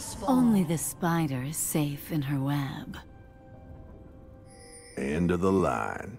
has. Only the spider is safe in her web. End of the line.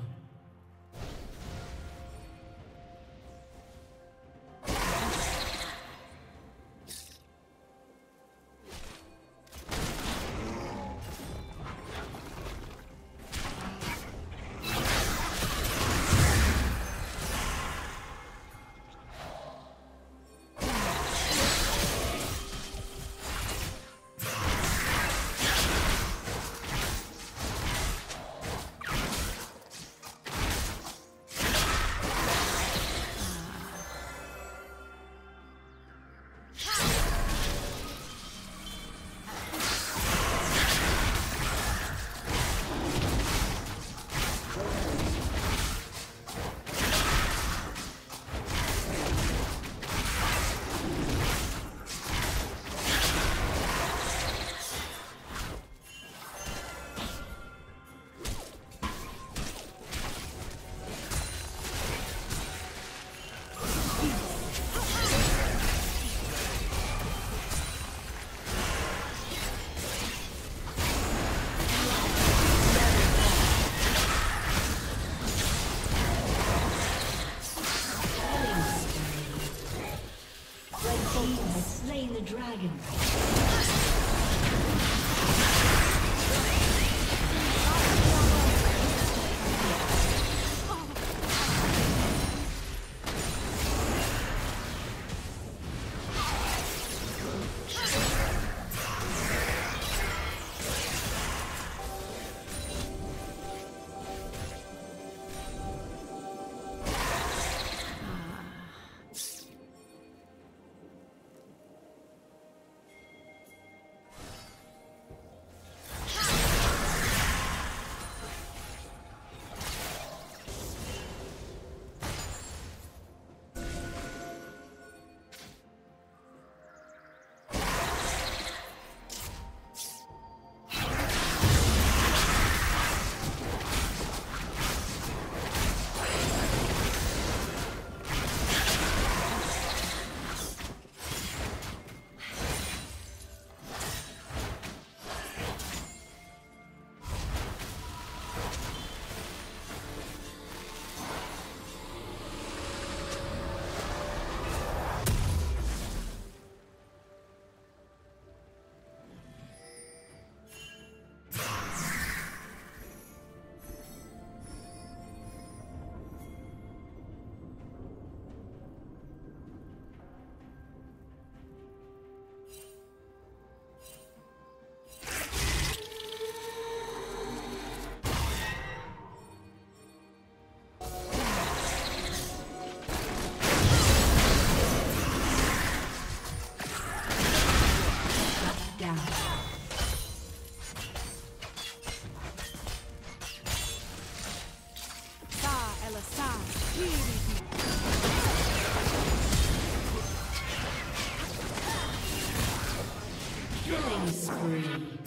free.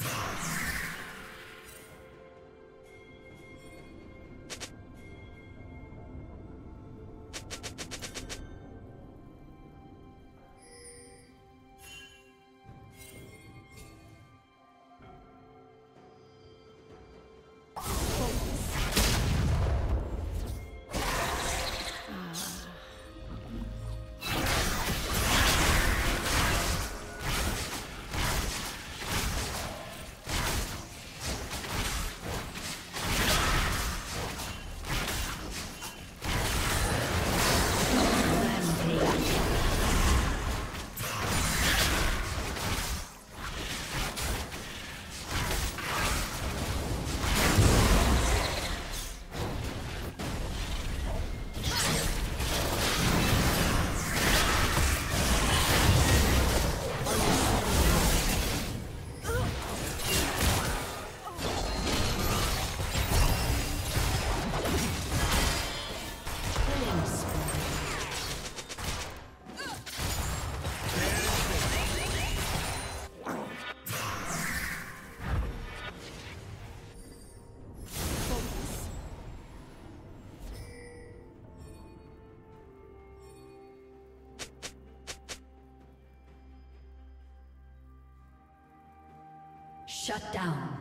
Shut down.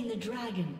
Slain the dragon.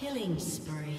Killing spree.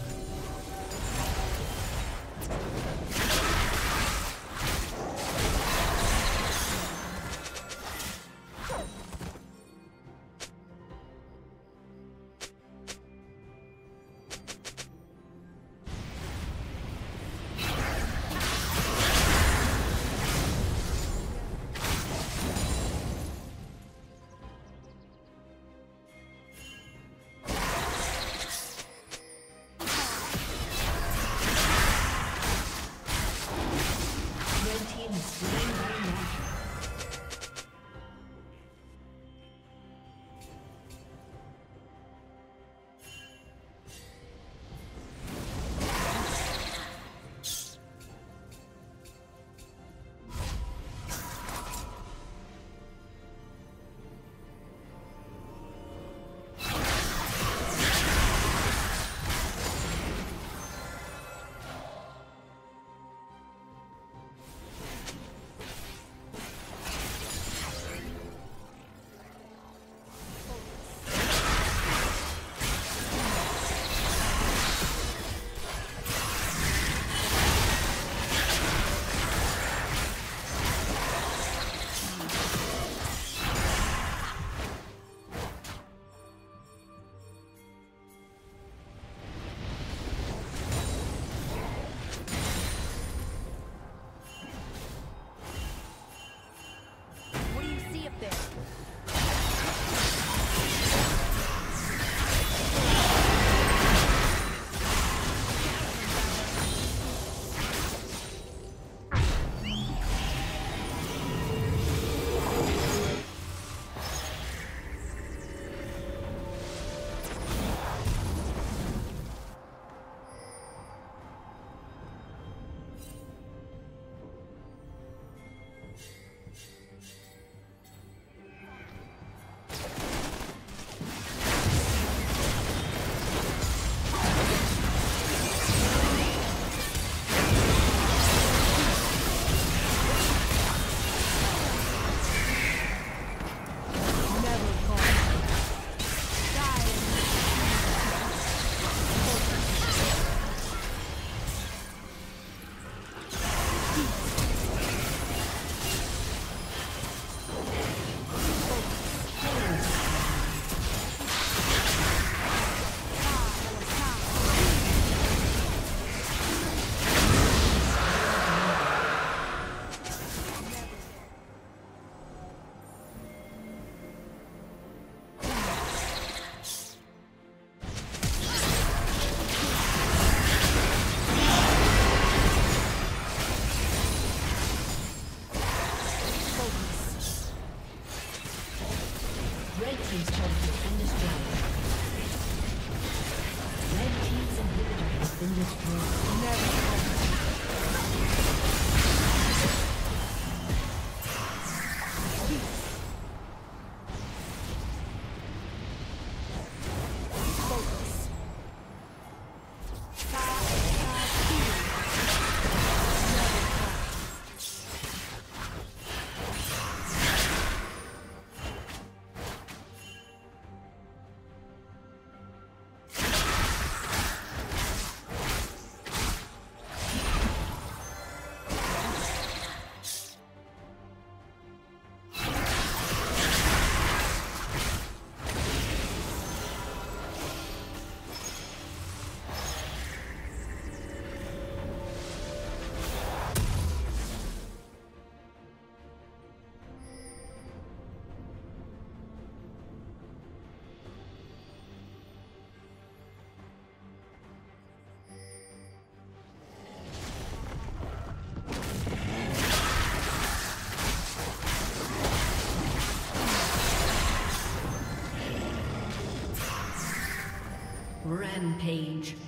Rampage.